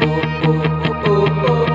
oh, oh, oh, oh. oh, oh.